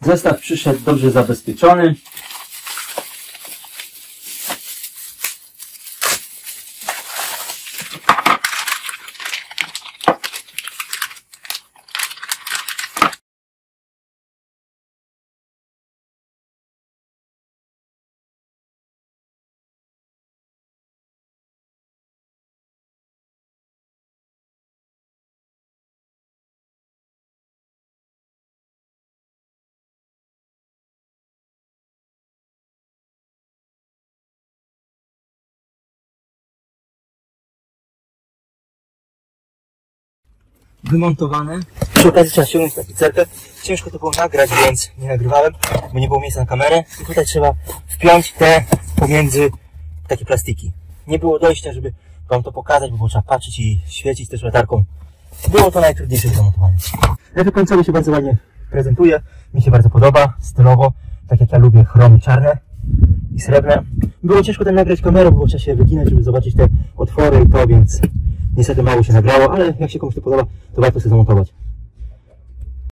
Zestaw przyszedł dobrze zabezpieczony. Wymontowane. Przy okazji trzeba ściągnąć cerkę. Ciężko to było nagrać, więc nie nagrywałem, bo nie było miejsca na kamerę. I tutaj trzeba wpiąć te pomiędzy takie plastiki. Nie było dojścia, żeby wam to pokazać, bo trzeba patrzeć i świecić też latarką. Było to najtrudniejsze do zamontowania. Efekt końcowy się bardzo ładnie prezentuje. Mi się bardzo podoba, stylowo. Tak jak ja lubię chromy czarne i srebrne. Było ciężko ten nagrać kamerą, było trzeba się wyginać, żeby zobaczyć te otwory i to, więc niestety mało się nagrało, ale jak się komuś to podoba, to warto sobie zamontować.